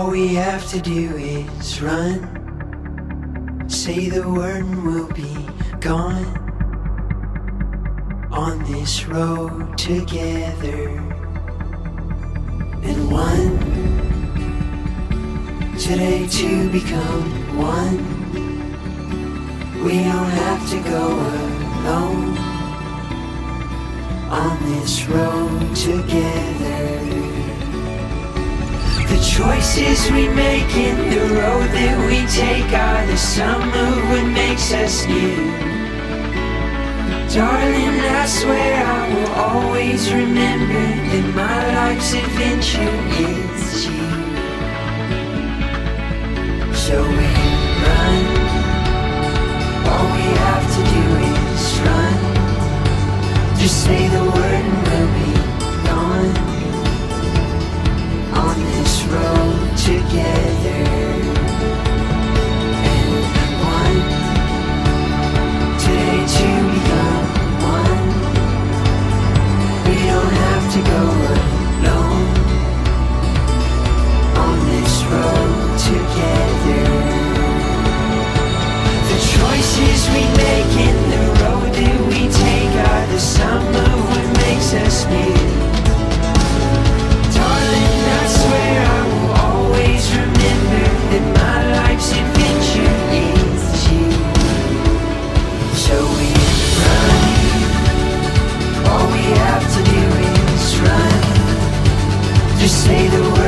All we have to do is run. Say the word and we'll be gone. On this road together. And one. Today to become one. We don't have to go alone. On this road together. Choices we make in the road that we take are the sum of what makes us new. Darling, I swear I will always remember that my life's adventure is you. So we run, all we have to do is run. Just say the word Just say the word.